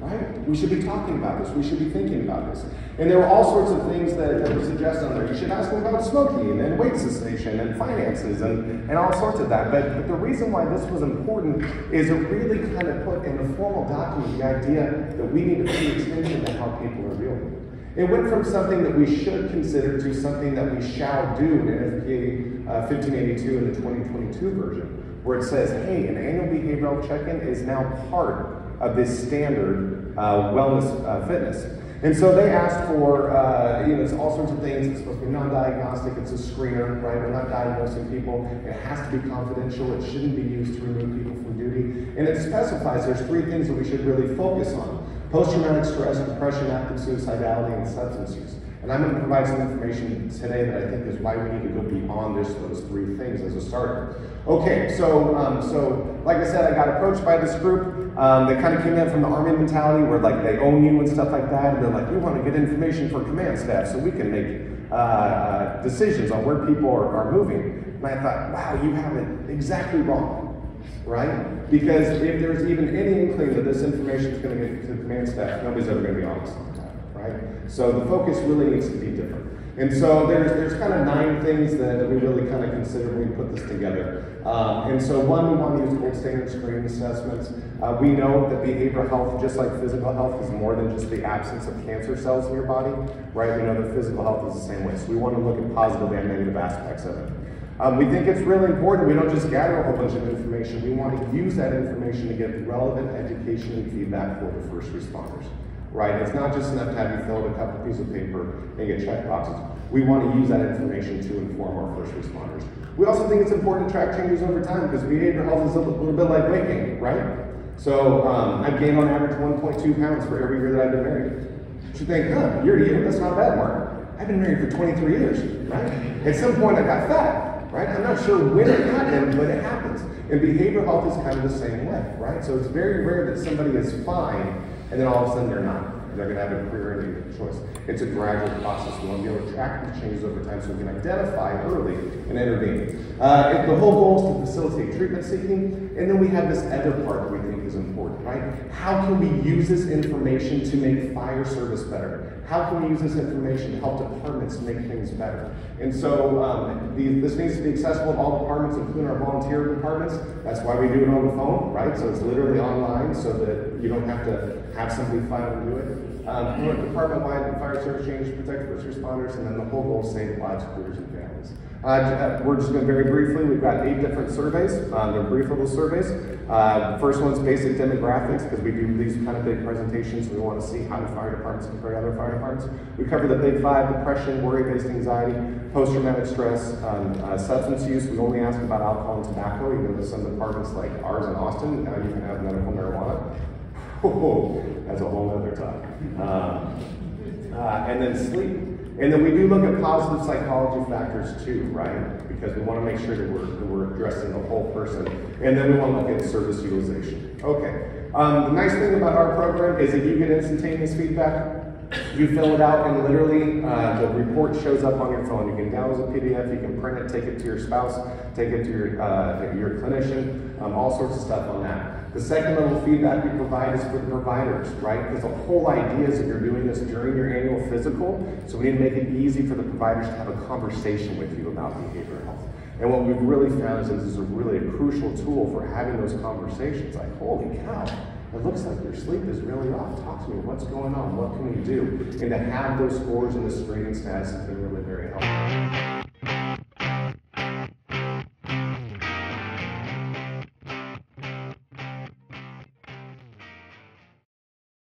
Right? We should be talking about this. We should be thinking about this. And there were all sorts of things that, that were suggested on there. You should ask them about smoking and weight cessation and finances and, and all sorts of that. But, but the reason why this was important is it really kind of put in a formal document the idea that we need to pay attention to how people are doing. It went from something that we should consider to something that we shall do in NFPA uh, 1582 in the 2022 version, where it says, hey, an annual behavioral check-in is now part of this standard uh, wellness uh, fitness. And so they asked for, uh, you know, it's all sorts of things. It's supposed to be non-diagnostic. It's a screener, right? We're not diagnosing people. It has to be confidential. It shouldn't be used to remove people from duty. And it specifies there's three things that we should really focus on. Post-traumatic stress, depression, active suicidality, and substance use. And I'm going to provide some information today that I think is why we need to go beyond those three things as a starter. Okay, so um, so like I said, I got approached by this group. Um, they kind of came in from the army mentality, where like they own you and stuff like that, and they're like, we want to get information for command staff so we can make uh, uh, decisions on where people are, are moving. And I thought, wow, you have it exactly wrong right? Because if there's even any inkling that this information is going to get to the command staff, nobody's ever going to be honest on that right? So the focus really needs to be different. And so there's, there's kind of nine things that, we really kind of consider when we put this together. Um, and so one, we want to use gold standard screening assessments. Uh, we know that behavioral health, just like physical health, is more than just the absence of cancer cells in your body, right? We know that physical health is the same way. So we want to look at positive and negative aspects of it. Um, we think it's really important. We don't just gather a whole bunch of information. We want to use that information to get relevant education and feedback for the first responders right? It's not just enough to have you fill out a couple pieces of paper and get check boxes. We want to use that information to inform our first responders. We also think it's important to track changes over time because behavioral health is a little bit like weight gain, right? So um, I've gained on average 1.2 pounds for every year that I've been married. You think, huh, year to year, that's not bad, Marc. I've been married for 23 years, right? At some point I got fat, right? I'm not sure when it happened, but it happens. And behavioral health is kind of the same way, right? So it's very rare that somebody is fine and then all of a sudden they're not. They're going to have a career ending choice. It's a gradual process. We want to be able to track these changes over time so we can identify early and intervene. Uh, the whole goal is to facilitate treatment seeking, and then we have this other part that we think is important, right? How can we use this information to make fire service better? How can we use this information to help departments make things better? And so um, the, this needs to be accessible to all departments, including our volunteer departments. That's why we do it on the phone, right? So it's literally online so that you don't have to have somebody file and do it. Um, department-wide fire service change, protect first responders, and then the whole goal is save lives, careers, and families. Uh, uh, we're just going to very briefly, we've got eight different surveys. Um, they're brief little surveys. Uh, first one's basic demographics, because we do these kind of big presentations. We want to see how the fire departments compare to other fire departments. We cover the big five, depression, worry-based anxiety, post-traumatic stress, um, uh, substance use. We only ask about alcohol and tobacco, even though some departments like ours in Austin, now you can have medical marijuana. That's a whole other talk. Um, uh, and then sleep. And then we do look at positive psychology factors too, right? Because we want to make sure that we're, that we're addressing the whole person. And then we want to look at service utilization. Okay. Um, the nice thing about our program is that you get instantaneous feedback. You fill it out, and literally uh, the report shows up on your phone. You can download a PDF, you can print it, take it to your spouse, take it to your, uh, your clinician, um, all sorts of stuff on that. The second level feedback we provide is for the providers, right? Because the whole idea is that you're doing this during your annual physical, so we need to make it easy for the providers to have a conversation with you about behavioral health. And what we've really found is this is a really a crucial tool for having those conversations. Like, holy cow, it looks like your sleep is really off. Talk to me. What's going on? What can we do? And to have those scores and the screening status has been really very helpful.